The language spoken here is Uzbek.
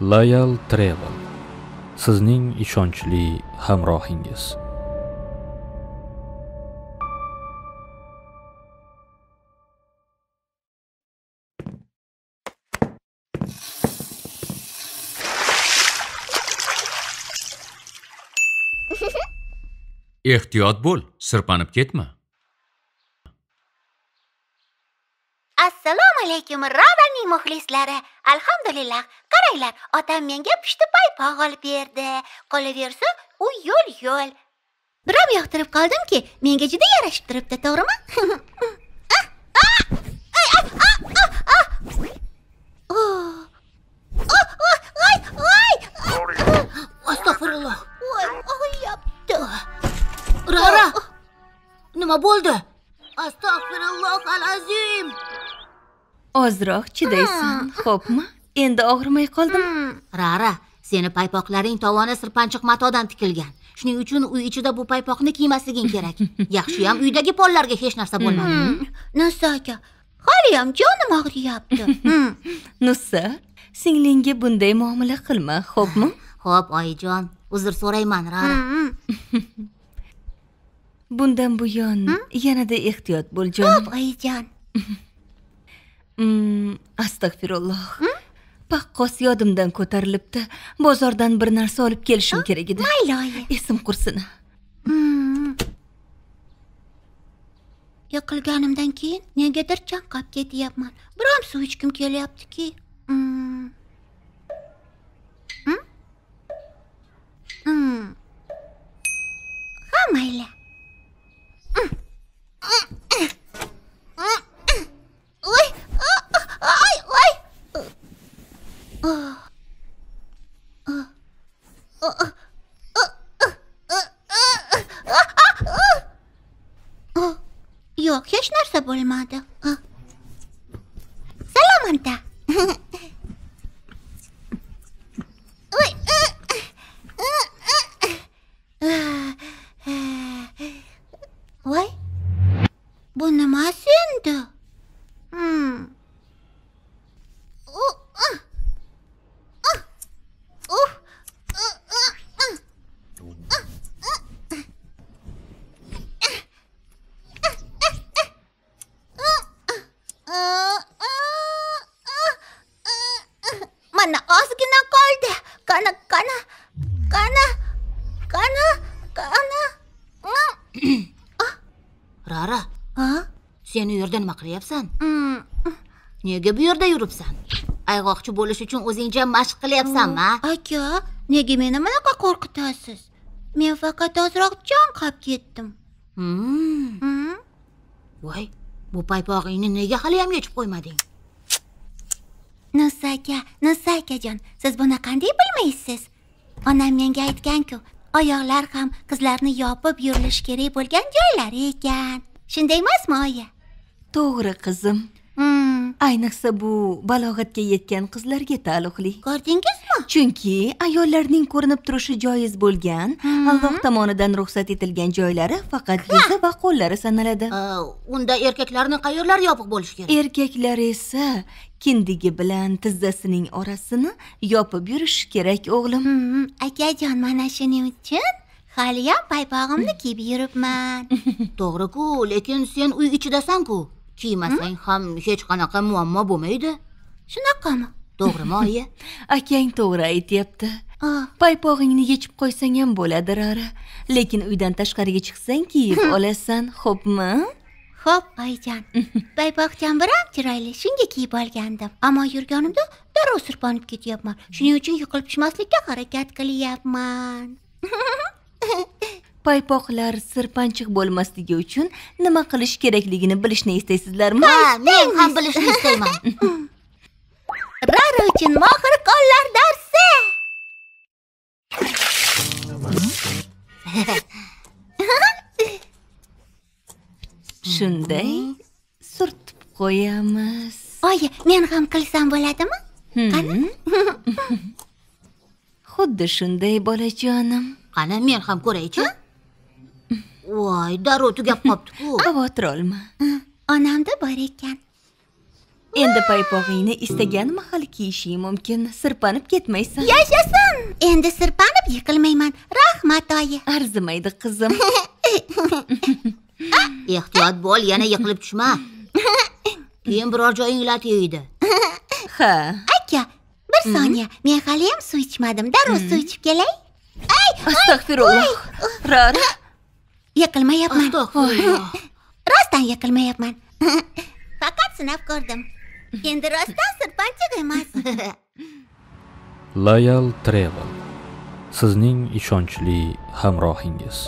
Loyal Travel sizning ishonchli hamrohingiz. ehtiyot bo'l sirpanib ketma alaykum ravaning muxlislari. Alhamdulillah qaranglar otam menga pushti paypoq olib berdi. Qolaversa u yo'l yo'l. Biram yoqtirib qoldimki menga juda yarashib turibdi to'g'rimi? Astag'firulloh. Voy og'riyapti rara nima bo'ldi? Astag'firulloh azim ozroq chidaysan xo'pmi? Endi og'rimay qoldimi rara seni paypoqlaring tovoni sirpanchiq matodan tikilgan. Shuning uchun uy ichida bu paypoqni kiymasliging kerak. Yaxshiyam uydagi pollarga hech narsa bo'lmadi. Nusa aka haliyam jonim og'riyapti. Hmm. nusa singlingga bunday muomala qilma xo'pmi? Ho'p oyijon uzr so'rayman rara. Hmm. bundan buyon yanada ehtiyot bo'l jonim oyijon. Mm, astag'firulloh. Paqqos yodimdan ko'tarilibdi. Bozordan bir narsa olib kelishim kerak edi. Mayli oyi esim qursin. Hmm. yiqilganimdan keyin negadir chanqab ketyapman. Biram suv ichgim kelyaptiki? Hmm. ha mayli Oy, ay, ay. Yo'q hech narsa bo'lmadi salom anta. Oy, voy bu nima qoldi qani qani qani qani qani rara. Ha? Sen u yerda nima qilyapsan Hmm. nega bu yerda yuribsan? Ayg'oqchi bo'lish uchun o'zingcha mashq qilyapsanmi aka nega meni bunaqa qo'rqitasiz? Men faqat ozroq chanqab ketdim. Hmm. Hmm? voy bu paypog'ingni nega haliyam yechib qo'ymading nusa aka nusa akajon siz buni qanday bilmaysiz? Onam menga aytganku oyoqlar ham qizlarni yopib yurilishi kerak bo'lgan joylar ekan. Shunday emasmi oyi? To'g'ri qizim. Hmm. ayniqsa bu balog'atga yetgan qizlarga taalluqli. Ko'rdingizmi? Chunki ayollarning ko'rinib turishi joiz bo'lgan alloh tomonidan ruxsat etilgan joylari faqat yuzi va qo'llari sanaladi. Unda erkaklarni qayerlari yopiq bo'lishi kerak? Erkaklar esa kindigi bilan tizzasining orasini yopib yurishi kerak o'g'lim. Hmm, akajon mana shuning uchun haliyam paypog'imni kiyib yuribman. To'g'ri-ku lekin sen uy ichidasan-ku. Kiymasang ham hech qanaqa muammo bo'lmaydi. Shunaqami? To'g'rimi oyi akang to'g'ri aytyapti. Paypog'ingni yechib qo'ysang ham bo'ladi rara lekin uydan tashqariga chiqsang kiyib olasan. Xo'pmi Xo'p, oyijon. Paypoqcham biram chiroyli, shunga kiyib olgandim. Ammo yurganimda darrov sirpanib ketyapman. Shuning uchun yiqilib tushmaslikka harakat qilyapman. paypoqlar sirpanchiq bo'lmasligi uchun nima qilish kerakligini bilishni istaysizlarmi ha men ham bilishni istayman Rara uchun mohir shunday surtib qo'yamiz. Oyi, men ham qilsam bo'ladimi? Hmm. xuddi shunday bolajonim. Qani men ham ko'raychi voy darrov tugab qolibdi-ku xavotir olma Onamda bor ekan. endi paypog'ingni istagan mahal kiyishing mumkin. Sirpanib ketmaysan. Yashasin! Endi sirpanib yiqilmayman. Rahmat oyi. Arzimaydi qizim ehtiyot bo'l yana yiqilib tushma. Keyin biror joying lat yeydi ha. Aka bir soniya men haliyam suv ichmadim darrov suv ichib kelay. Astag'firulloh. Rara yiqilmayapman. Rostdan yiqilmayapman. Faqat sinab ko'rdim. Endi rostdan sirpanchiq emas. Loyal Travel. Sizning ishonchli hamrohingiz